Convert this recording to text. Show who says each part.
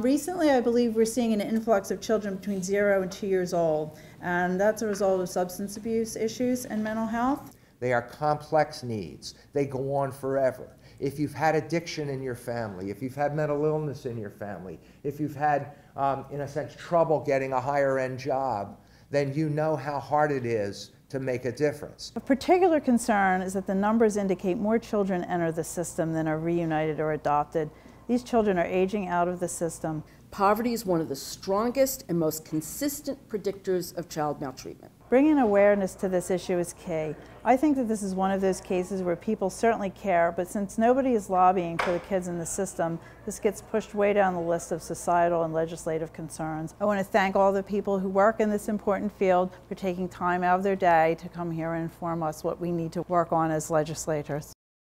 Speaker 1: Recently, I believe we're seeing an influx of children between zero and two years old, and that's a result of substance abuse issues and mental health.
Speaker 2: They are complex needs. They go on forever. If you've had addiction in your family, if you've had mental illness in your family, if you've had, um, in a sense, trouble getting a higher end job, then you know how hard it is to make a difference.
Speaker 1: Of particular concern is that the numbers indicate more children enter the system than are reunited or adopted. These children are aging out of the system.
Speaker 3: Poverty is one of the strongest and most consistent predictors of child maltreatment.
Speaker 1: Bringing awareness to this issue is key. I think that this is one of those cases where people certainly care, but since nobody is lobbying for the kids in the system, this gets pushed way down the list of societal and legislative concerns. I want to thank all the people who work in this important field for taking time out of their day to come here and inform us what we need to work on as legislators.